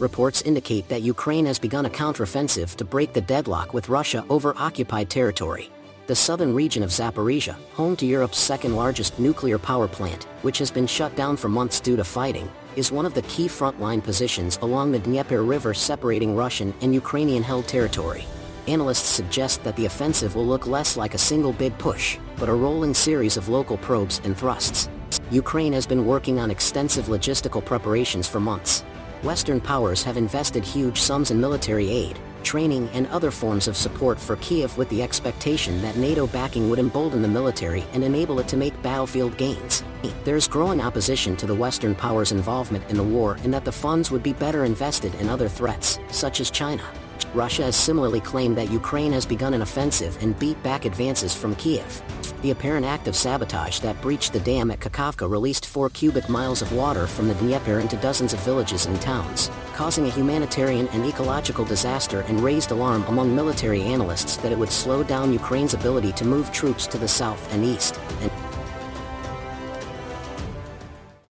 reports indicate that Ukraine has begun a counteroffensive to break the deadlock with Russia over occupied territory. The southern region of Zaporizhia, home to Europe's second-largest nuclear power plant, which has been shut down for months due to fighting, is one of the key frontline positions along the Dnieper River separating Russian and Ukrainian-held territory. Analysts suggest that the offensive will look less like a single big push, but a rolling series of local probes and thrusts. Ukraine has been working on extensive logistical preparations for months. Western powers have invested huge sums in military aid, training and other forms of support for Kiev with the expectation that NATO backing would embolden the military and enable it to make battlefield gains. There's growing opposition to the Western powers' involvement in the war and that the funds would be better invested in other threats, such as China. Russia has similarly claimed that Ukraine has begun an offensive and beat back advances from Kiev. The apparent act of sabotage that breached the dam at Kakhovka released 4 cubic miles of water from the Dnieper into dozens of villages and towns, causing a humanitarian and ecological disaster and raised alarm among military analysts that it would slow down Ukraine's ability to move troops to the south and east. And